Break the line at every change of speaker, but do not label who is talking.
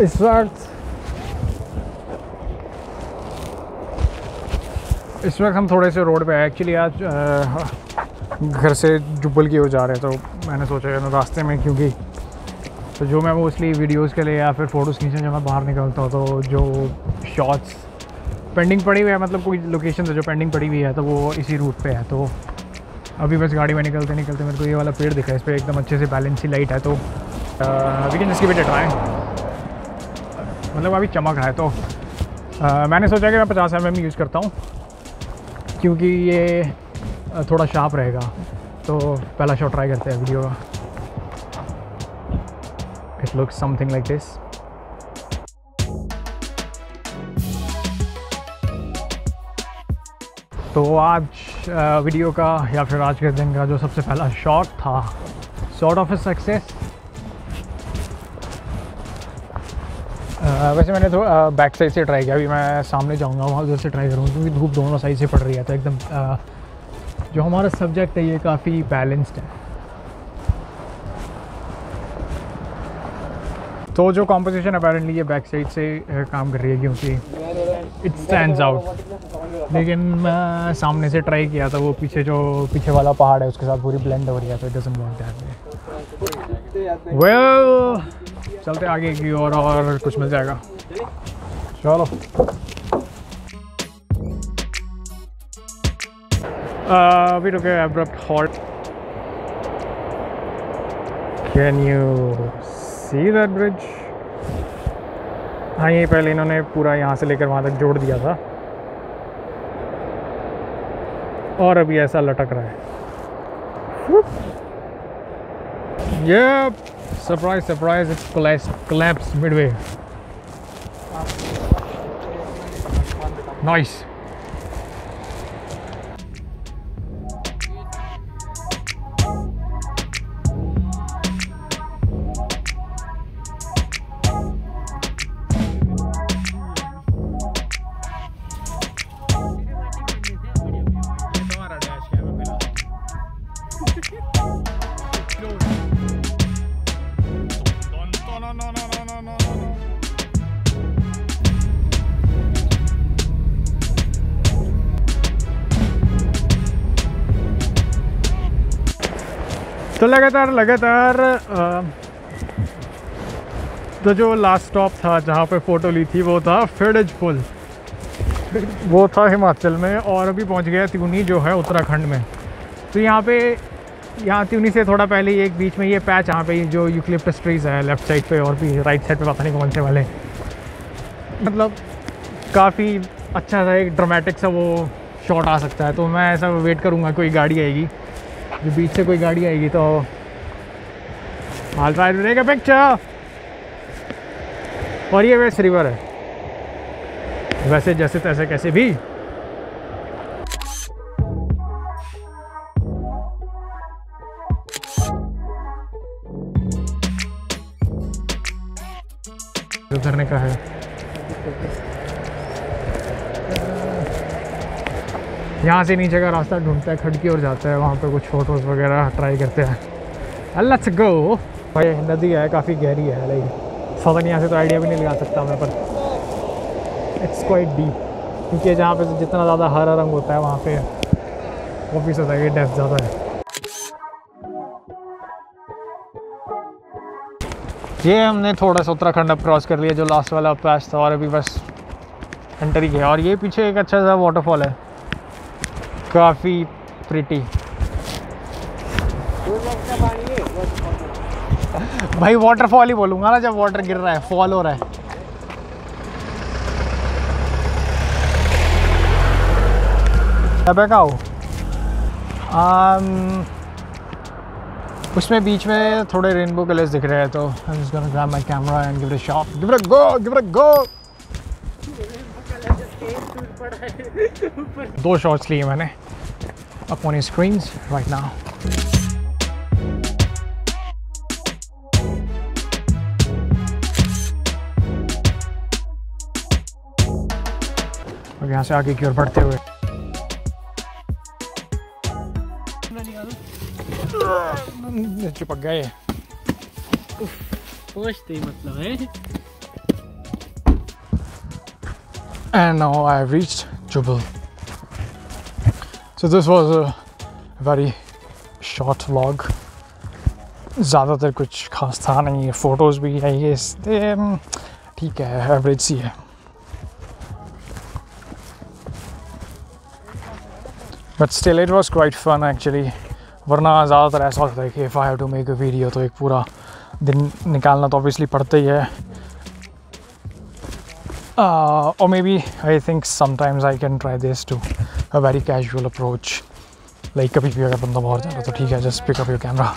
इस वक्त इस वक्त हम थोड़े से रोड पे आए एक्चुअली आज घर से जुब्बल की ओर जा रहे हैं तो मैंने सोचा रास्ते में क्योंकि तो जो मैं मोस्टली वीडियोस के लिए या फिर फ़ोटोज़ खींचने जब मैं बाहर निकलता हूँ तो जो शॉट्स पेंडिंग पड़ी हुई है मतलब कोई लोकेशन है जो पेंडिंग पड़ी हुई है तो वो इसी रूट पे है। तो अभी बस गाड़ी में निकलते निकलते मेरे को ये वाला पेड़ दिखा है इस पर एकदम अच्छे से बैलेंस लाइट है तो अभी कैन इसकी वजह ट्राई मतलब अभी चमक रहा है तो अ, मैंने सोचा कि मैं पचास एम यूज़ करता हूँ क्योंकि ये थोड़ा शार्प रहेगा। तो पहला शॉट ट्राई करते हैं वीडियो का। It looks something like this तो आज वीडियो का या फिर आज के दिन का जो सबसे पहला शॉट था शॉट ऑफ़ ए सक्सेस वैसे मैंने तो बैक साइड से ट्राई किया, अभी मैं सामने जाऊँगा, वहाँ उधर से ट्राई करूँगा, क्योंकि धूप दोनों साइड से पड़ रही है तो एकदम जो हमारा सब्जेक्ट है, ये काफ़ी बैलेंस्ड है। तो जो कॉम्पोजिशन अपेरेंटली ये बैक साइड से काम कर रही है क्योंकि इट स्टैंड्स आउट लेकिन मैं सामने से ट्राई किया था वो पीछे जो पीछे वाला पहाड़ है उसके साथ पूरी ब्लेंड हो रही है तो it doesn't work that way well चलते आगे की ओर और कुछ मिल जाएगा। चलो। Uh, we took an abrupt halt. See that bridge? हाँ ये पहले इन्होंने पूरा यहाँ से लेकर वहाँ तक जोड़ दिया था। और अभी ऐसा लटक रहा है। ये surprise surprise it's collapsed midway nice तो लगातार लगातार तो जो लास्ट स्टॉप था जहाँ पे फ़ोटो ली थी वो था फिडज पुल वो था हिमाचल में और अभी पहुँच गया त्यूनी जो है उत्तराखंड में। तो यहाँ पे, यहाँ त्यूनी से थोड़ा पहले एक बीच में ये पैच यहाँ पे जो यूक्लिप्टस ट्रीज है लेफ़्ट साइड पे और भी राइट साइड पे, पता नहीं कौन से वाले। मतलब काफ़ी अच्छा सा एक ड्रामेटिक सा वो शॉट आ सकता है। तो मैं ऐसा वेट करूँगा, कोई गाड़ी आएगी। जो बीच से कोई गाड़ी आएगी तो टू टेक अ पिक्चर और ये वेस्ट रिवर है। वैसे जैसे तैसे कैसे भी। उतरने का है। यहाँ से नीचे का रास्ता ढूंढता है, खड़की और जाता है, वहाँ पे कुछ फ़ोटोज़ वगैरह ट्राई करते हैं। लेट्स गो भाई, नदी है, काफ़ी गहरी है लाइक सदन यहाँ से तो आइडिया भी नहीं लगा सकता मैं, पर इट्स क्वाइट डीप क्योंकि जहाँ पे जितना ज़्यादा हरा रंग होता है, वहाँ पे ऑब्वियस होता है कि डेप्थ ज़्यादा है। ये हमने थोड़ा सा उत्तराखंड अब क्रॉस कर लिया, जो लास्ट वाला पैच था, और अभी बस एंटर ही किया। और ये पीछे एक अच्छा सा वाटरफॉल है। काफ़ी प्रिटी भाई वाटरफॉल ही बोलूँगा ना जब वाटर गिर रहा है फॉल हो रहा है। हो? Um, उसमें बीच में थोड़े रेनबो कलर्स दिख रहे हैं तो I am just gonna grab my camera and give it a shot give it a go give it a go दो शॉट्स लिए मैंने अपॉन स्क्रीन राइट नाउ यहाँ से आगे की ओर बढ़ते हुए। चिपक गए।
मतलब है
and now I have reached Jubal. So this was a very short vlog. ज़्यादातर कुछ खास था नहीं फ़ोटोज़ भी है ये ठीक है एवरेज सी है but still it was quite fun actually वरना ज़्यादातर ऐसा होता है कि if I have to make a video तो एक पूरा दिन निकालना तो ऑब्वियसली पड़ता ही है uh, or maybe I think sometimes I can try this too. A very casual approach. Like if you are banda bahut jata to theek just pick up your camera.